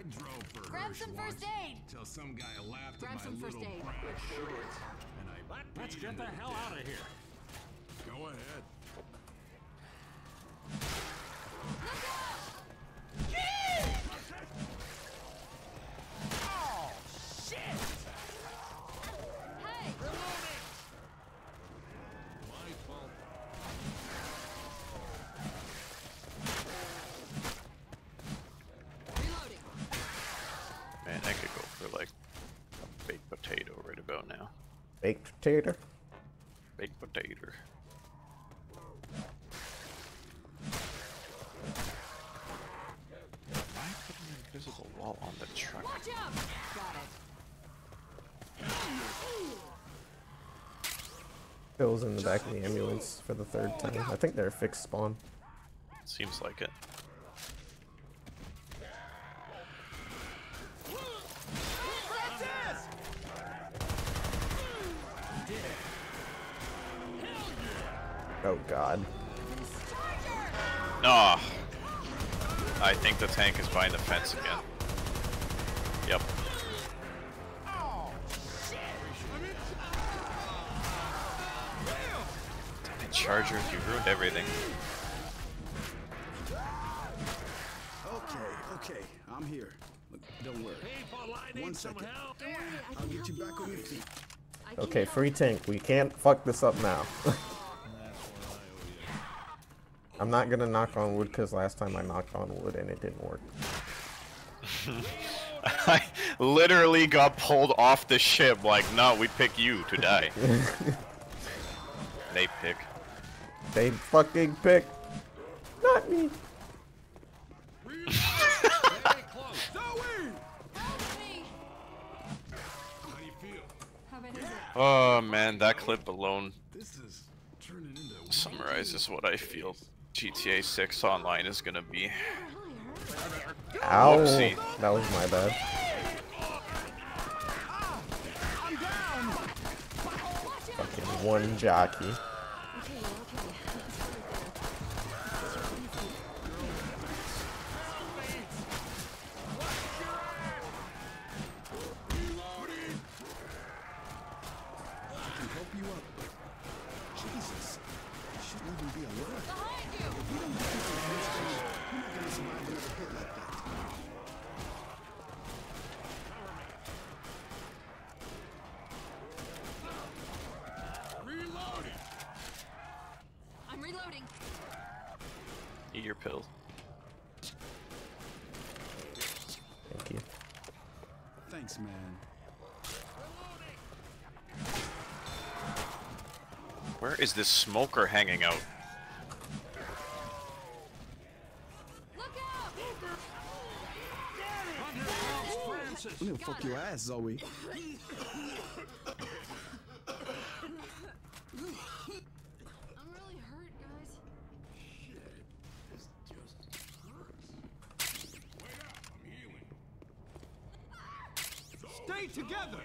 I drove for Grab Hirsch some once first aid. Till some guy laughed Grab at my some first little aid. brown shorts, and I Let's get him the hell death. out of here. Go ahead. Oh, shit! Hey! My fault. Reloading. Man, I could go for like a baked potato right about now. Baked potato. Baked potato. Why put an invisible wall on the truck? Watch out! Got it. Bill's in the back of the ambulance for the third time. I think they're a fixed spawn. Seems like it. Oh god. No. I think the tank is behind the fence again. Yep. Damn it, Charger, you ruined everything. Okay, okay, I'm here. Look, don't worry. People, I need One some second. help. Don't worry, I I'll get you you back on your feet. Okay, free tank. We can't fuck this up now. I'm not gonna knock on wood because last time I knocked on wood and it didn't work. I literally got pulled off the ship like, no, we pick you to die. they pick. They fucking pick. Not me. Very close. Zoe! Help me! How do you feel? How bad is it? Oh man, that clip alone This is turning into summarizes what I feel GTA 6 Online is gonna be. Ow. Whoopsie. That was my bad. Fucking one jockey. Okay, okay. I can help you up. Jesus, you shouldn't even be alive. Behind you! If you don't get into the next stage, you're not gonna survive another hit like that. reloading. I'm reloading. Eat your pill. Thank you. Thanks, man. Where is this smoker hanging out? Look out! I'm gonna fuck your ass, Zoe. I'm really hurt, guys. This just hurts. Wait up, I'm healing. Stay together!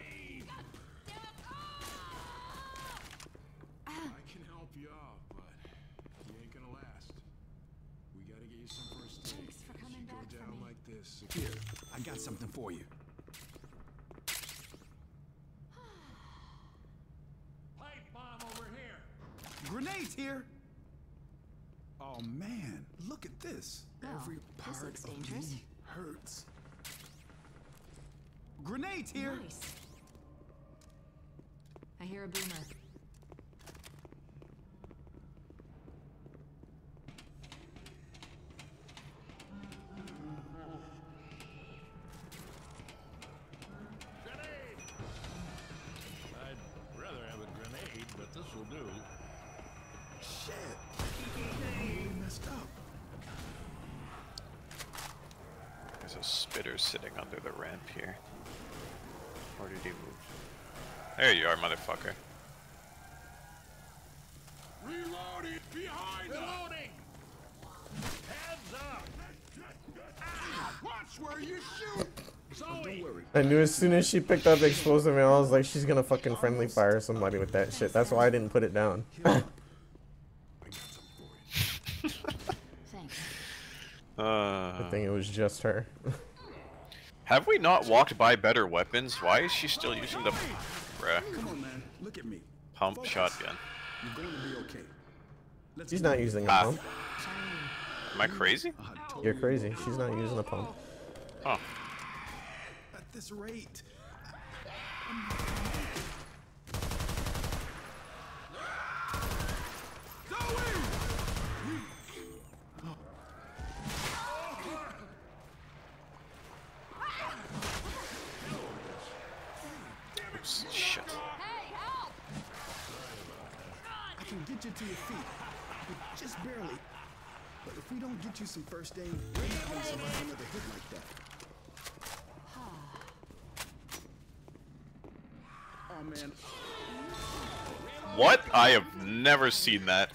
Ah. I can help you out, but you ain't gonna last. We gotta get you some first aid. Thanks for coming you go back for down me. like this, Here, I got something for you. pipe bomb over here. Grenades here. Oh man, look at this. Oh, Every this part looks of dangerous. me hurts. Grenades here. Nice. I hear a boomer. Grenade! I'd rather have a grenade, but this will do. Shit. We messed up. There's a spitter sitting under the ramp here. Or did he move? There you are, motherfucker. Reloading! Behind us! Reloading! Heads up! Watch where you shoot! Zoe! Don't worry. I knew as soon as she picked up the explosive ammo, I was like, she's gonna fucking friendly fire somebody with that shit. That's why I didn't put it down. I got something for you. Thanks. Uh, I think it was just her. Have we not walked by better weapons? Why is she still using the bruh, Come on, man. Look at me. pump Focus. shotgun? You're going to be okay. Let's She's not using a Ah. pump. Am I crazy? You're crazy. She's not using a pump. Oh, At this rate. Oops, shit. I can get you to your feet, but just barely. But if we don't get you some first aid, you're not going to survive another hit like that. Oh man, What? I have never seen that.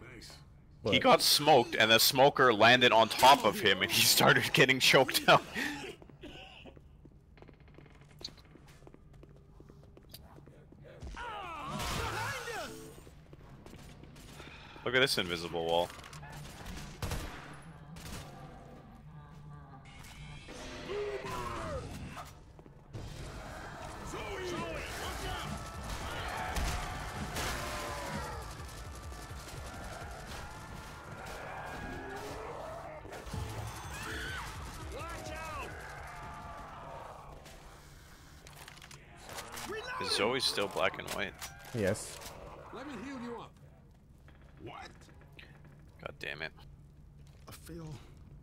Thanks. He got smoked, and the smoker landed on top of him, and he started getting choked out. Look at this invisible wall. Is Zoe still black and white? Yes. Let me heal you up. What? God damn it. I feel,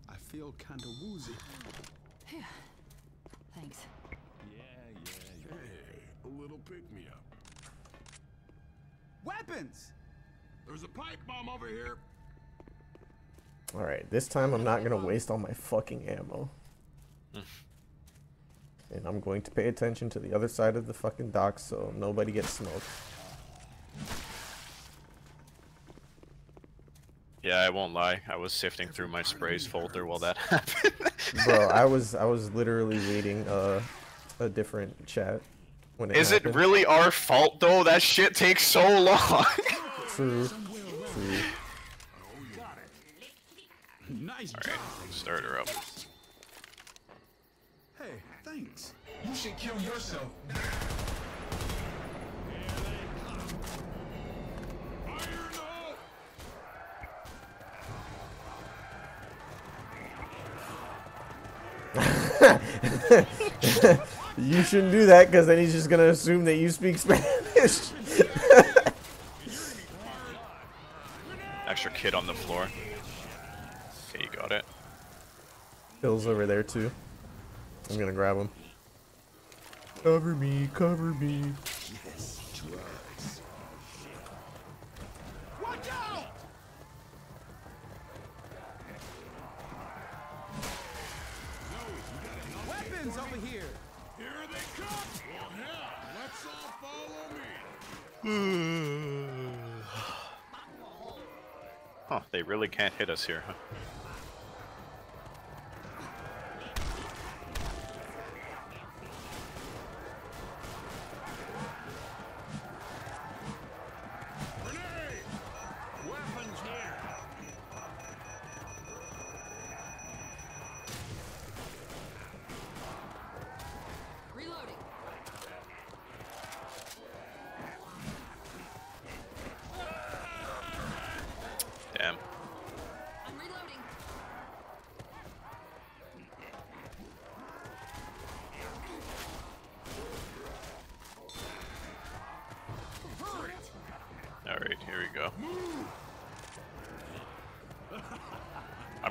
I feel kind of woozy. Thanks. Yeah, yeah, Hey, a little pick me up. Weapons! There's a pipe bomb over here. Alright, this time I'm not gonna waste all my fucking ammo. and I'm going to pay attention to the other side of the fucking dock so nobody gets smoked. Yeah, I won't lie. I was sifting through my sprays folder while that happened. Bro, I was I was literally reading uh, a different chat when it Is it really our fault though? That shit takes so long. True. True. Nice job. Start her up. Hey, thanks. You should kill yourself. You shouldn't do that because then he's just gonna assume that you speak Spanish. Extra kid on the floor. Okay, you got it. Bill's over there too. I'm gonna grab him. Cover me, cover me. Hmm. Huh, they really can't hit us here, huh?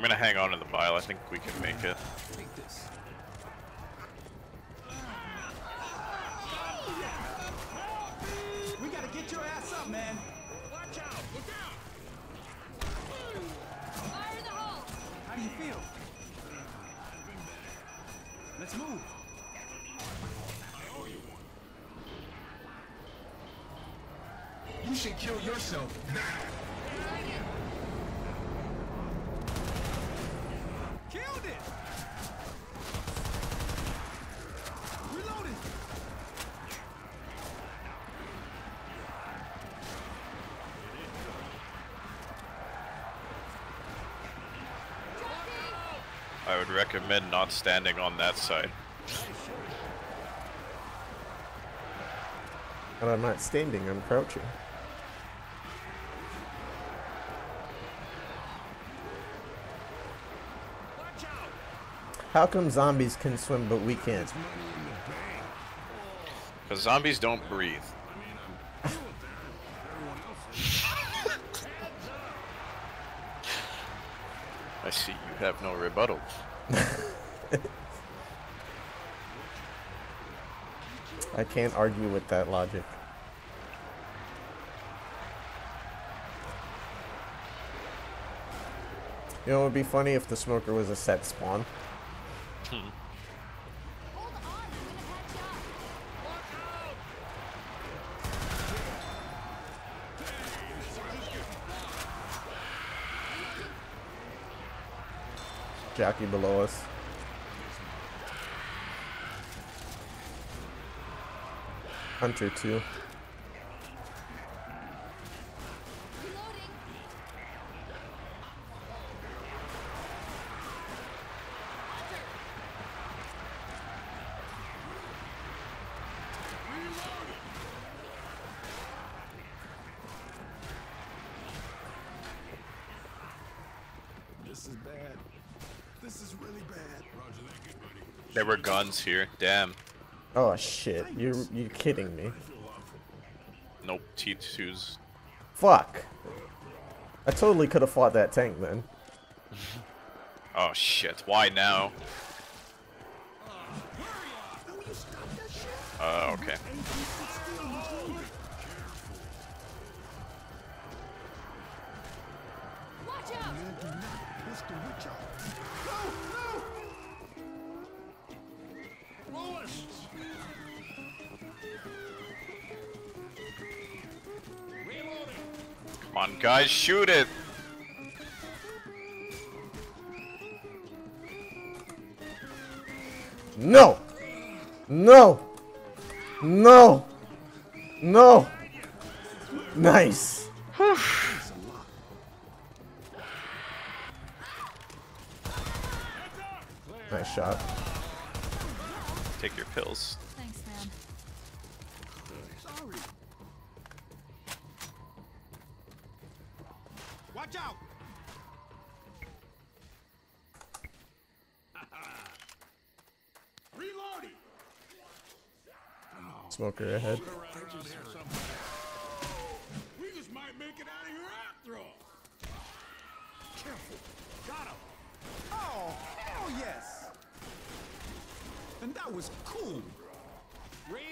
Gonna hang on to the vial. I think we can make it. We gotta get your ass up, man! Watch out! Look out! Fire in the hole! How do you feel? Let's move. You should kill yourself. Killed it! Reloading! I would recommend not standing on that side. And I'm not standing, I'm crouching. How come zombies can swim but we can't? Because zombies don't breathe. I see you have no rebuttal. I can't argue with that logic. You know, it would be funny if the smoker was a set spawn. Hold on, I'm gonna patch up. Jockey below us. Hunter too. This is bad. This is really bad. There were guns here. Damn. Oh shit! You're you kidding me? Nope. T2s. Fuck! I totally could have fought that tank then. Oh shit. Why now? Uh, okay. Watch out! Louis! Reloading! Come on, guys, shoot it! No! No! No! No! Nice! nice shot. Take your pills. Thanks, man. Sorry. Watch out! Reloading! Oh. Smoker ahead. We just might make it out of here after all. Careful. Got him. Oh, hell yes. And that was cool. Reloading!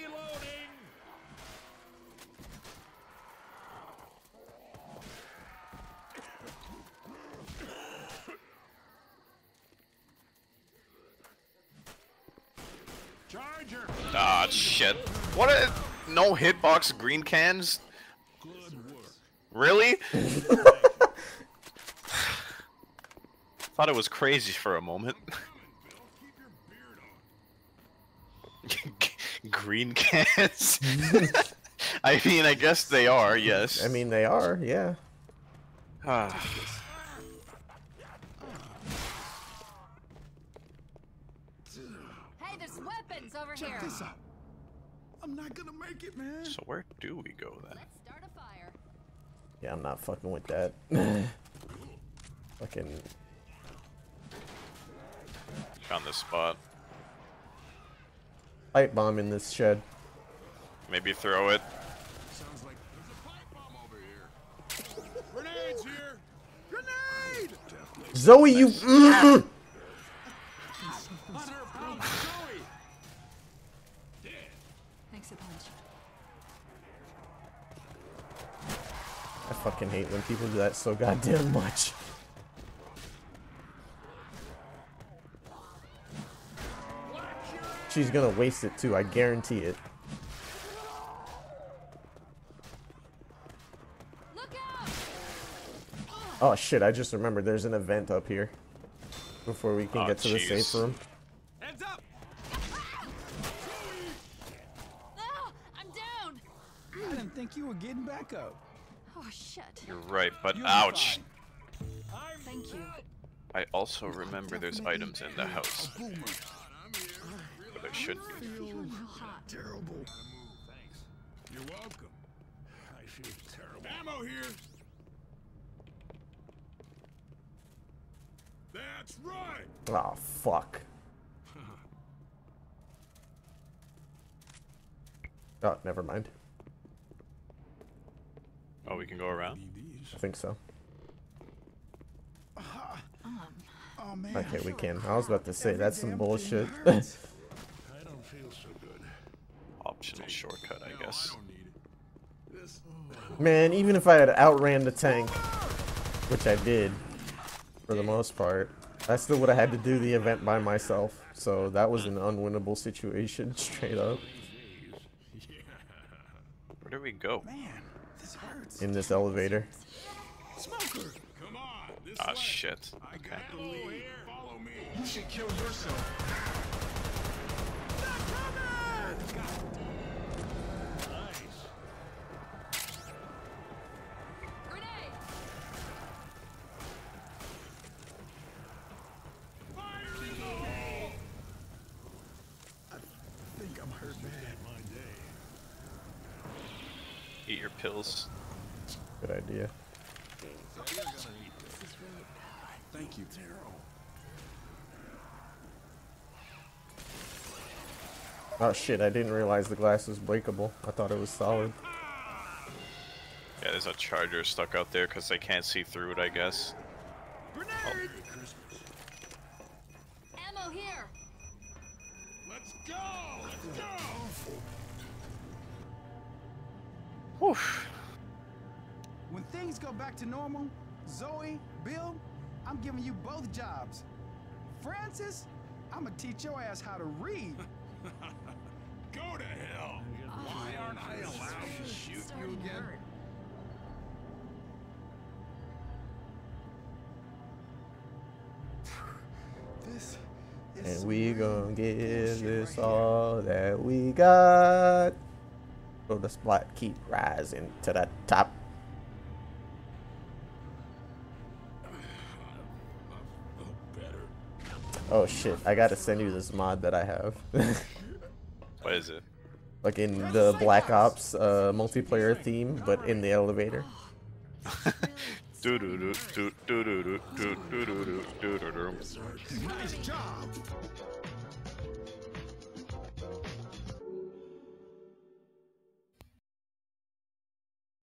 Charger! Ah, shit. What a... No hitbox green cans? Really? Thought it was crazy for a moment. green cans? I mean, I guess they are, yes. I mean, they are, yeah. Ah, Hey, there's weapons over Check here. this out. I'm not gonna make it, man. so where do we go then? Let's start a fire. Yeah, I'm not fucking with that. fucking. Found this spot. Pipe bomb in this shed. Maybe throw it. Sounds like there's a pipe bomb over here. Grenades here! Grenade! Zoe, you. Hunter, help Zoe! Thanks a bunch. I fucking hate when people do that so goddamn much. She's gonna waste it too, I guarantee it. Look out! Oh shit, I just remembered there's an event up here. Before we can Aw, get to the safe room. Heads up! Ah, I'm down! I didn't think you were getting back up. Oh, shit. You're right, but You'll be ouch. fine. Thank you. I also remember there's items in the house. A boomer. With a should be. feel hot. terrible. Thanks. You're welcome. I feel terrible. Ammo here! That's right! Oh fuck. Oh, never mind. Oh, we can go around. I think so. Um. Oh man. Okay, we can. I was about to say that's some bullshit. thing hurts. I don't feel so good. Optional shortcut, I guess. I don't need it. This. Man, even if I had outran the tank, which I did, for the most part, I still would have had to do the event by myself. So that was an unwinnable situation, straight up, Where do we go? Man, this hurts. in this elevator. Smoker, Come on, this Ah, shit. I Okay. got the lead. Follow me. you should kill yourself. Pills. Good idea. Thank you, Taro. Oh shit, I didn't realize the glass was breakable. I thought it was solid. Yeah, there's a charger stuck out there because they can't see through it, I guess. Grenade! Ammo here! Let's go! Let's go! Whew. When things go back to normal, Zoe, Bill, I'm giving you both jobs. Francis, I'm gonna teach your ass how to read. Go to hell! Why aren't I allowed to shoot you again? hurt. This is And we gonna give this all that we got. So the spot keep rising to the top. Oh shit, I gotta send you this mod that I have. what is it? Like in the Black Ops uh, multiplayer theme, but in the elevator. Nice job!